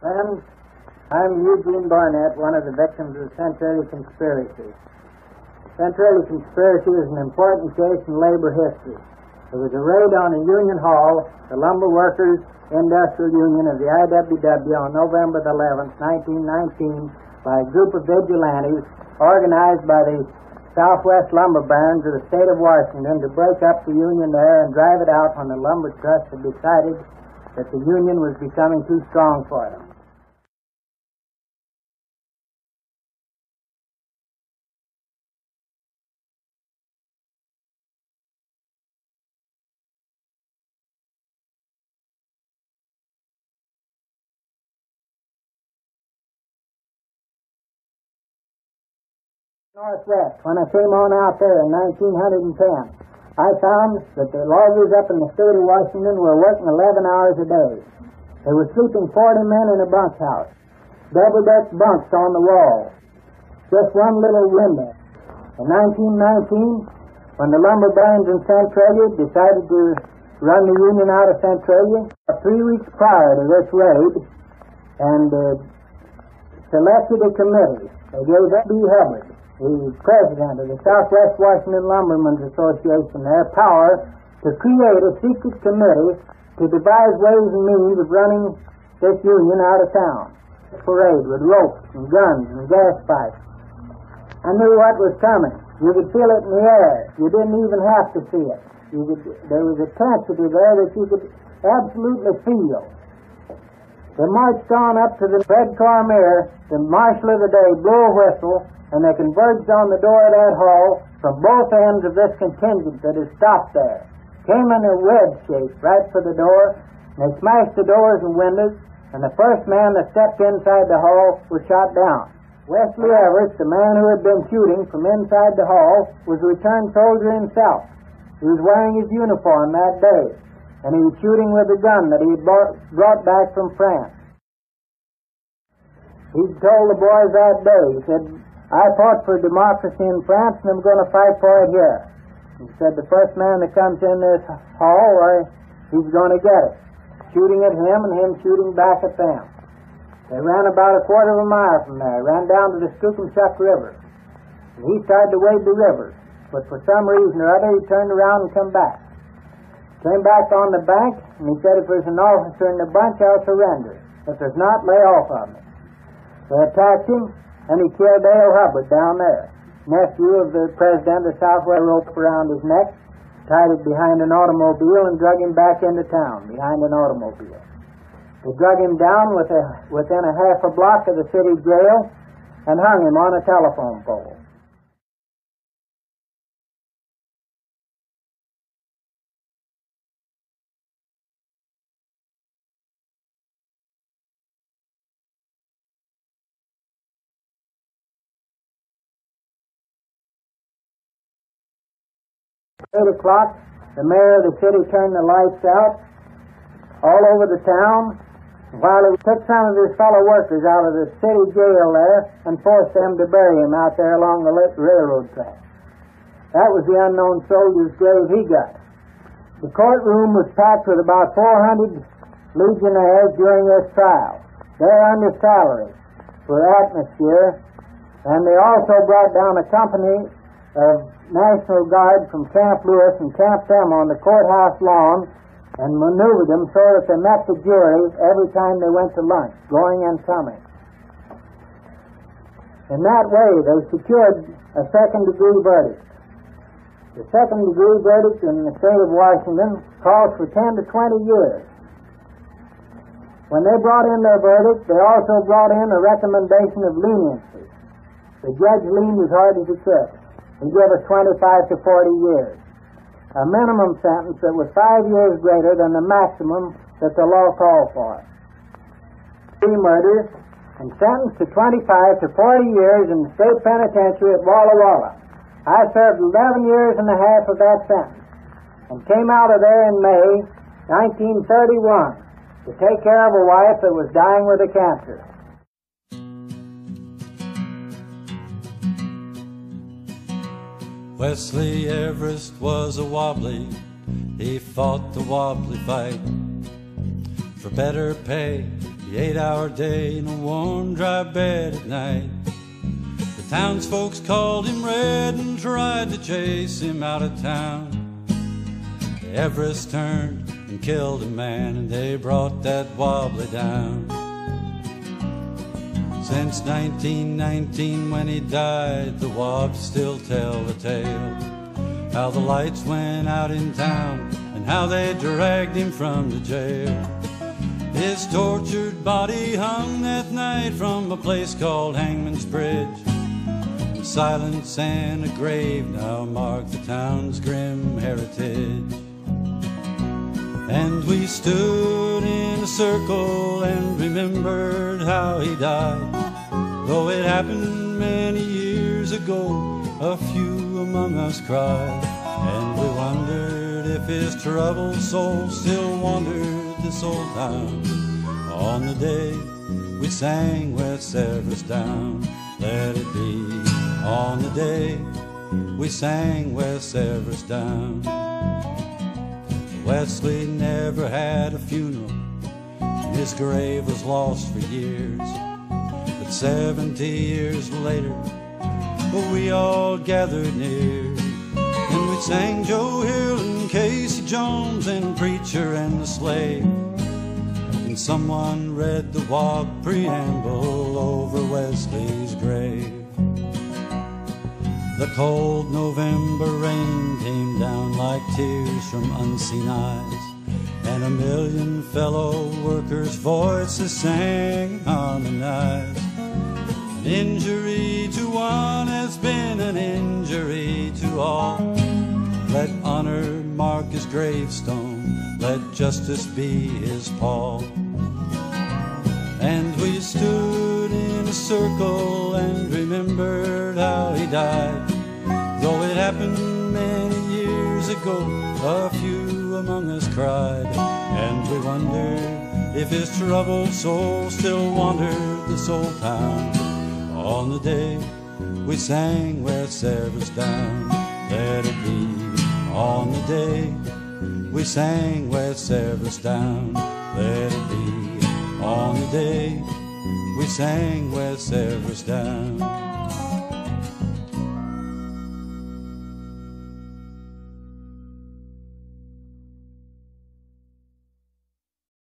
Friends, I'm Eugene Barnett, one of the victims of the Centralia conspiracy. Centralia conspiracy is an important case in labor history. There was a raid on the Union Hall, the Lumber Workers Industrial Union of the IWW on November the 11th, 1919, by a group of vigilantes organized by the Southwest Lumber Barons of the state of Washington to break up the Union there and drive it out when the Lumber Trust had decided that the Union was becoming too strong for them. Northwest, when I came on out there in 1910, I found that the loggers up in the state of Washington were working 11 hours a day. They were sleeping 40 men in a bunkhouse, double deck bunks on the wall, just one little window. In 1919, when the lumber barons in Centralia decided to run the union out of Centralia, three weeks prior to this raid, and uh, selected a committee. They gave F. B. Hubbard, the president of the Southwest Washington Lumbermen's Association, their power to create a secret committee to devise ways and means of running this union out of town. a Parade with ropes and guns and gas pipes. I knew what was coming. You could feel it in the air. You didn't even have to see it. Could, there was a tensity there that you could absolutely feel. They marched on up to the Red Car Cormier, the marshal of the day, blew a whistle, and they converged on the door of that hall from both ends of this contingent that had stopped there. Came in a wedge shape right for the door, and they smashed the doors and windows, and the first man that stepped inside the hall was shot down. Wesley Everest, the man who had been shooting from inside the hall, was a returned soldier himself. He was wearing his uniform that day, and he was shooting with a gun that he brought back from France. He told the boys that day, he said, I fought for democracy in France and I'm going to fight for it here. He said, the first man that comes in this hall, well, he's going to get it. Shooting at him and him shooting back at them. They ran about a quarter of a mile from there, ran down to the Skookumchuck River. And he started to wade the river, but for some reason or other he turned around and come back. Came back on the bank, and he said, if there's an officer in the bunch, I'll surrender. If there's not, lay off of me. They attacked him, and he killed Dale Hubbard down there, nephew of the president of the Southwest, rope around his neck, tied it behind an automobile, and drug him back into town behind an automobile. They drug him down with a, within a half a block of the city jail and hung him on a telephone pole. Eight o'clock, the mayor of the city turned the lights out all over the town while he took some of his fellow workers out of the city jail there and forced them to bury him out there along the railroad track. That was the unknown soldier's grave he got. The courtroom was packed with about 400 legionnaires during this trial. They're under salary for atmosphere, and they also brought down a company of National Guard from Camp Lewis and camped them on the courthouse lawn and maneuvered them so that they met the jury every time they went to lunch, going and coming. In that way, they secured a second degree verdict. The second degree verdict in the state of Washington calls for 10 to 20 years. When they brought in their verdict, they also brought in a recommendation of leniency. The judge leaned as hard as he could. He gave us 25 to 40 years. A minimum sentence that was five years greater than the maximum that the law called for. Three murders and sentenced to 25 to 40 years in the state penitentiary at Walla Walla. I served 11 years and a half of that sentence and came out of there in May 1931 to take care of a wife that was dying with a cancer. Wesley Everest was a wobbly, he fought the wobbly fight. For better pay, the eight hour day in a warm, dry bed at night. The townsfolk called him red and tried to chase him out of town. Everest turned and killed a man, and they brought that wobbly down. Since 1919, when he died, the wobs still tell the tale. How the lights went out in town, and how they dragged him from the jail. His tortured body hung that night from a place called Hangman's Bridge. And silence and a grave now mark the town's grim heritage. And we stood in a circle and remembered how he died. Though it happened many years ago, a few among us cried. And we wondered if his troubled soul still wandered this old town. On the day we sang Wes Everest down, let it be. On the day we sang Wes Everest down. Wesley never had a funeral, his grave was lost for years. But 70 years later, we all gathered near, and we sang Joe Hill and Casey Jones and Preacher and the Slave. And someone read the WOB preamble over Wesley's grave. The cold November rain came down like tears from unseen eyes, and a million fellow workers' voices sang harmonized. An injury to one has been an injury to all. Let honor mark his gravestone, let justice be his pall. And we stood in a circle and remembered how he died. Though it happened many years ago, a few among us cried. Wondered if his troubled soul still wandered this old town. On the day we sang Wes Everest down, let it be. On the day we sang Wes Everest down, let it be on the day we sang Wes Everest down.